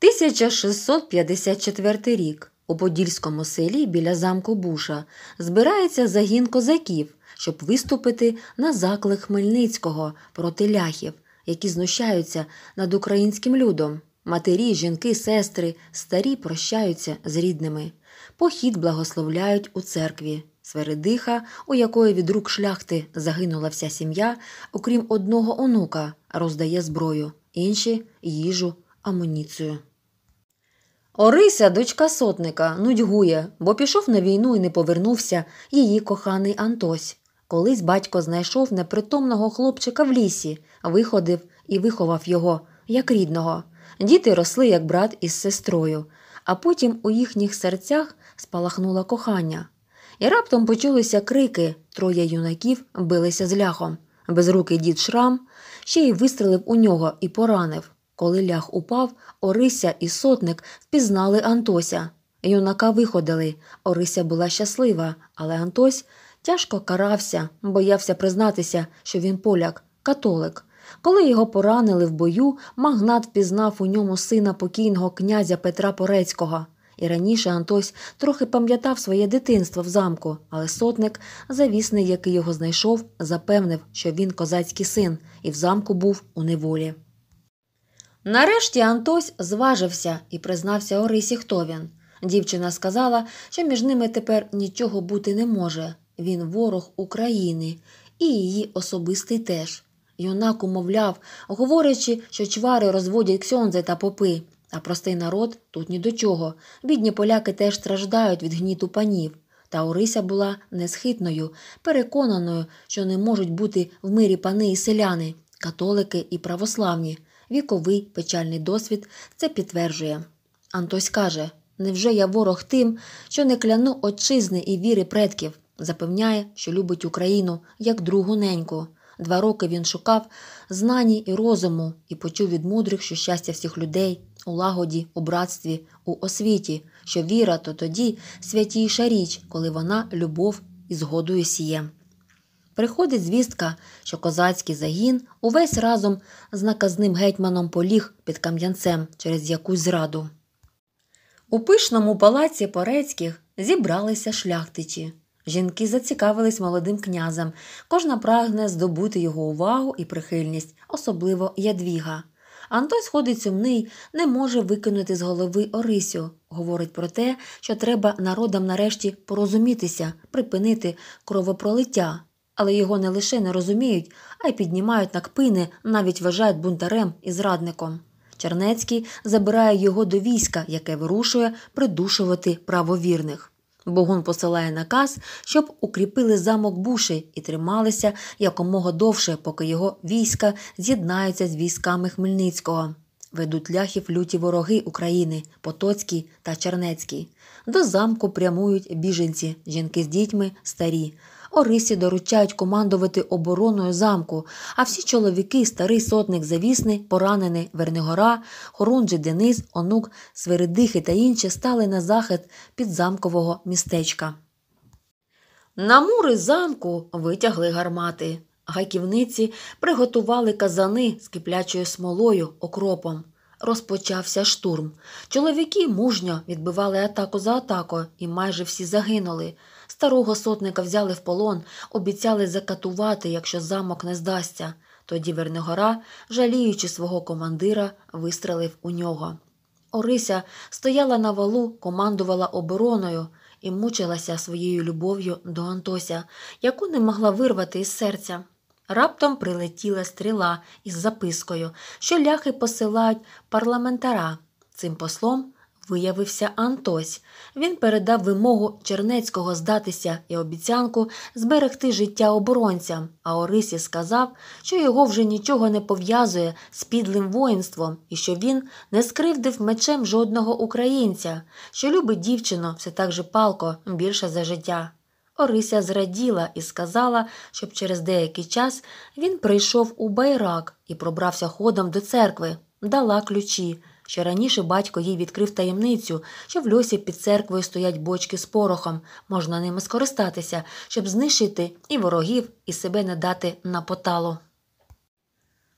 1654 рік у Подільському селі біля замку Буша збирається загін козаків, щоб виступити на заклик Хмельницького проти ляхів, які знущаються над українським людом. Матері, жінки, сестри, старі прощаються з рідними. Похід благословляють у церкві. Свередиха, у якої від рук шляхти загинула вся сім'я, окрім одного онука, роздає зброю, інші їжу, амуніцію. Орися, дочка сотника, нудьгує, бо пішов на війну і не повернувся її коханий Антось. Колись батько знайшов непритомного хлопчика в лісі, виходив і виховав його, як рідного. Діти росли, як брат із сестрою, а потім у їхніх серцях спалахнуло кохання. І раптом почулися крики троє юнаків билися з ляхом. Безрукий дід Шрам ще й вистрелив у нього і поранив. Коли лях упав, Орися і сотник впізнали Антося. Юнака виходили. Орися була щаслива, але Антось тяжко карався, боявся признатися, що він поляк, католик. Коли його поранили в бою, магнат впізнав у ньому сина покійного князя Петра Порецького. І раніше Антось трохи пам'ятав своє дитинство в замку, але сотник, завісний, який його знайшов, запевнив, що він козацький син, і в замку був у неволі. Нарешті Антось зважився і признався Орисі, хто він. Дівчина сказала, що між ними тепер нічого бути не може. Він ворог України і її особистий теж. Юнак умовляв, говорячи, що чвари розводять ксьонзи та попи, а простий народ тут ні до чого. Бідні поляки теж страждають від гніту панів. Та Орися була несхитною, переконаною, що не можуть бути в мирі пани і селяни, католики і православні. Віковий печальний досвід це підтверджує. Антось каже: невже я ворог тим, що не кляну отчизни і віри предків? Запевняє, що любить Україну як другу неньку. Два роки він шукав знані і розуму і почув від мудрих, що щастя всіх людей у лагоді, у братстві, у освіті, що віра то тоді святіша річ, коли вона любов і згодою сіє. Приходить звістка, що козацький загін увесь разом з наказним гетьманом поліг під Кам'янцем через якусь зраду. У пишному палаці Порецьких зібралися шляхтичі. Жінки зацікавились молодим князем, кожна прагне здобути його увагу і прихильність, особливо ядвіга. Антось ходить сумний, не може викинути з голови Орисю. Говорить про те, що треба народам нарешті порозумітися, припинити кровопролиття. Але його не лише не розуміють, а й піднімають на кпини, навіть вважають бунтарем і зрадником. Чернецький забирає його до війська, яке вирушує придушувати правовірних. Богун посилає наказ, щоб укріпили замок Буші і трималися якомога довше, поки його війська з'єднаються з військами Хмельницького. Ведуть ляхів люті вороги України, Потоцький та Чернецький. До замку прямують біженці, жінки з дітьми, старі. Орисі доручають командувати обороною замку, а всі чоловіки, старий сотник завісний, поранений Вернигора, Хорунджі Денис, онук, Сверидихи та інші стали на захист підзамкового містечка. На мури замку витягли гармати. Гайківниці приготували казани з киплячою смолою, окропом. Розпочався штурм. Чоловіки мужньо відбивали атаку за атакою, і майже всі загинули. Старого сотника взяли в полон, обіцяли закатувати, якщо замок не здасться. Тоді Вернигора, жаліючи свого командира, вистрелив у нього. Орися стояла на валу, командувала обороною і мучилася своєю любов'ю до Антося, яку не могла вирвати із серця. Раптом прилетіла стріла із запискою, що ляхи посилають парламентара. Цим послом виявився Антось. Він передав вимогу Чернецького здатися і обіцянку зберегти життя оборонцям, а Орисі сказав, що його вже нічого не пов'язує з підлим воїнством і що він не скривдив мечем жодного українця, що любить дівчину все так же палко більше за життя. Орися зраділа і сказала, щоб через деякий час він прийшов у байрак і пробрався ходом до церкви, дала ключі. Ще раніше батько їй відкрив таємницю, що в льосі під церквою стоять бочки з порохом, можна ними скористатися, щоб знищити і ворогів, і себе не дати на поталу.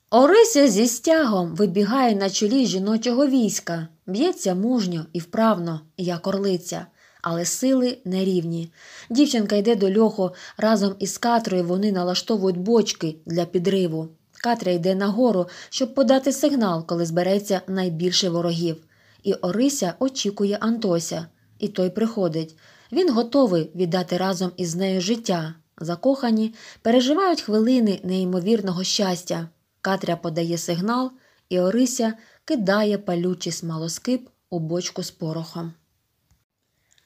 Орися зі стягом вибігає на чолі жіночого війська, б'ється мужньо і вправно, як орлиця, але сили нерівні. Дівчинка йде до льоху разом із Катрою вони налаштовують бочки для підриву. Катря йде нагору, щоб подати сигнал, коли збереться найбільше ворогів. І Орися очікує Антося, і той приходить. Він готовий віддати разом із нею життя. Закохані переживають хвилини неймовірного щастя. Катря подає сигнал, і Орися кидає палючий смолоскип у бочку з порохом.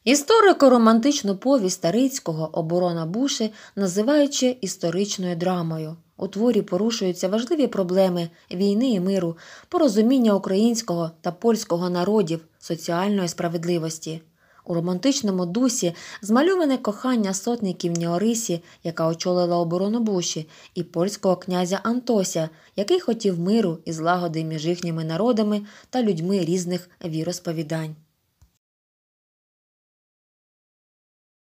Історико-романтичну повість Старицького оборона Буші називаючи історичною драмою. У творі порушуються важливі проблеми війни і миру, порозуміння українського та польського народів, соціальної справедливості. У романтичному дусі змальоване кохання сотників Ніорисі, яка очолила оборону Буші, і польського князя Антося, який хотів миру і злагоди між їхніми народами та людьми різних віросповідань.